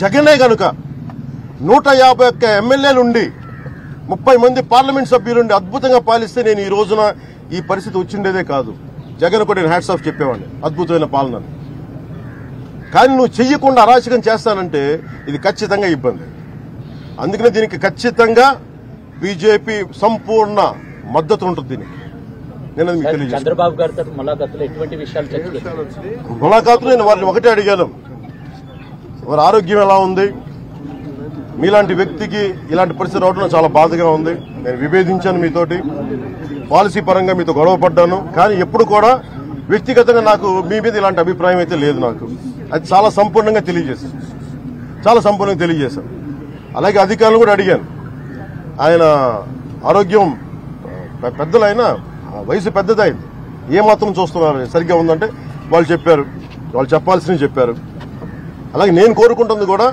జగనే గనుక నూట యాభై ఒక్క ఎమ్మెల్యేలుండి ముప్పై మంది పార్లమెంట్ సభ్యులుండి అద్భుతంగా పాలిస్తే నేను ఈ రోజున ఈ పరిస్థితి వచ్చిండేదే కాదు. జగన్ కూడా నేను హ్యాట్స్ ఆఫ్ చెప్పేవాడిని. అద్భుతమైన పాలన. కానీ నువ్వు చెయ్యకుండా అరాచకం చేస్తానంటే ఇది ఖచ్చితంగా ఇబ్బంది. అందుకనే దీనికి ఖచ్చితంగా బీజేపీ సంపూర్ణ మద్దతు ఉంటుంది దీనికి. నేను మీకు తెలియజేస్తాను చంద్రబాబు గారితో ములాఖాతులో ఎటువంటి విషయాలు చర్చించారు ములాఖాతులో నేను వారిని ఒకటే అడిగాను. వారి ఆరోగ్యం ఎలా ఉంది? మీలాంటి వ్యక్తికి ఇలాంటి పరిస్థితి రావడం చాలా బాధగా ఉంది. నేను విభేదించాను మీతోటి. పాలసీ పరంగా మీతో గొడవ పడ్డాను కానీ ఎప్పుడు కూడా వ్యక్తిగతంగా నాకు మీ మీద ఇలాంటి అభిప్రాయం అయితే లేదు నాకు. అది చాలా సంపూర్ణంగా తెలియజేశాను చాలా సంపూర్ణంగా తెలియజేశాను అలాగే అధికారులు కూడా అడిగాను ఆయన ఆరోగ్యం పెద్దలైనా వయసు పెద్దదైంది. ఏ మాత్రం చూస్తున్నారు సరిగ్గా ఉందంటే వాళ్ళు చెప్పారు. వాళ్ళు చెప్పాల్సినవి చెప్పారు. అలాగే నేను కోరుకుంటుంది కూడా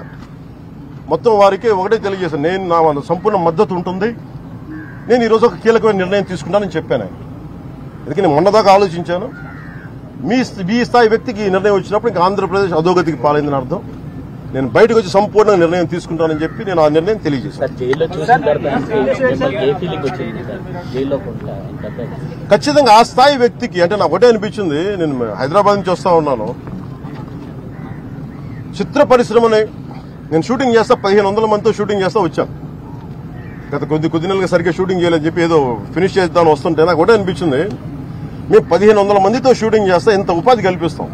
మొత్తం వారికి ఒకటే తెలియజేశాను నేను నా సంపూర్ణ మద్దతు ఉంటుంది. నేను ఈరోజు ఒక కీలకమైన నిర్ణయం తీసుకుంటానని చెప్పాను ఆయన. అందుకే నేను మొన్నదాకా ఆలోచించాను. మీ మీ స్థాయి వ్యక్తికి ఈ నిర్ణయం వచ్చినప్పుడు ఇంకా ఆంధ్రప్రదేశ్ అధోగతికి పాలైందని అర్థం. నేను బయటకు వచ్చి సంపూర్ణ నిర్ణయం తీసుకుంటానని చెప్పి నేను ఆ నిర్ణయం తెలియజేశాను. ఖచ్చితంగా ఆ స్థాయి వ్యక్తికి అంటే నాకు ఒకటే అనిపించింది. నేను హైదరాబాద్ నుంచి వస్తా ఉన్నాను. చిత్ర పరిశ్రమనే నేను షూటింగ్ చేస్తా పదిహేను వందల మందితో షూటింగ్ చేస్తా వచ్చాను గత కొద్ది కొద్ది నెలలుగా సరిగ్గా షూటింగ్ చేయలేదని చెప్పి ఏదో ఫినిష్ చేద్దామని వస్తుంటే నాకు ఒకటే అనిపించింది. మేము పదిహేను వందల మందితో షూటింగ్ చేస్తా ఇంత ఉపాధి కల్పిస్తాం.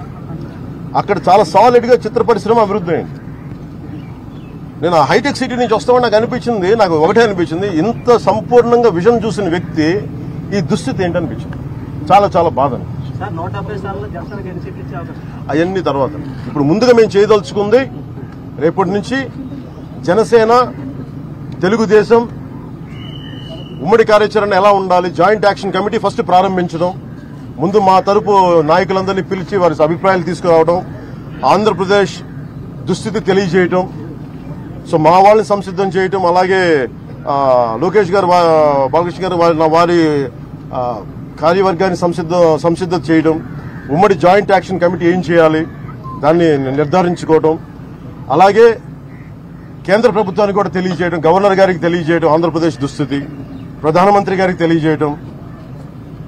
అక్కడ చాలా సాలిడ్గా చిత్ర పరిశ్రమ అభివృద్ధి అయింది. నేను హైటెక్ సిటీ నుంచి వస్తామని నాకు అనిపించింది నాకు ఒకటే అనిపించింది ఇంత సంపూర్ణంగా విజన్ చూసిన వ్యక్తి ఈ దుస్థితి ఏంటనిపించింది చాలా చాలా బాధ అవన్నీ తర్వాత. ఇప్పుడు ముందుగా మేము చేయదలుచుకుంది రేపటి నుంచి జనసేన తెలుగుదేశం ఉమ్మడి కార్యాచరణ ఎలా ఉండాలి జాయింట్ యాక్షన్ కమిటీ ఫస్ట్ ప్రారంభించడం ముందు మా తరపు నాయకులందరినీ పిలిచి వారి అభిప్రాయాలు తీసుకురావడం ఆంధ్రప్రదేశ్ దుస్థితి తెలియజేయటం సో మా వాళ్ళని సంసిద్ధం చేయటం అలాగే లోకేష్ గారు బాలకృష్ణ గారు వారి వారి కార్యవర్గాన్ని సంసిద్ధ సంసిద్ధత చేయడం ఉమ్మడి జాయింట్ యాక్షన్ కమిటీ ఏం చేయాలి దాన్ని నిర్ధారించుకోవడం అలాగే కేంద్ర ప్రభుత్వానికి కూడా తెలియజేయడం గవర్నర్ గారికి తెలియజేయడం ఆంధ్రప్రదేశ్ దుస్థితి ప్రధానమంత్రి గారికి తెలియజేయడం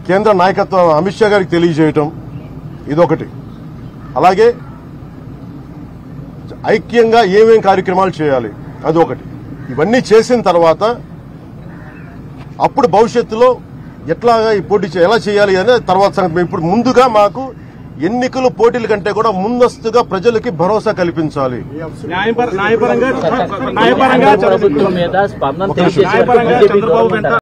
కేంద్ర నాయకత్వం అమిత్ షా గారికి తెలియజేయటం ఇదొకటి. అలాగే ఐక్యంగా ఏమేం కార్యక్రమాలు చేయాలి అదొకటి. ఇవన్నీ చేసిన తర్వాత అప్పుడు భవిష్యత్తులో ఎట్లాగా ఈ పోటీ చే- ఎలా చేయాలి అనే తర్వాత సంగతి. మేము ఇప్పుడు ముందుగా మాకు ఎన్నికలు పోటీల కంటే కూడా ముందస్తుగా ప్రజలకి భరోసా కల్పించాలి. చంద్రబాబు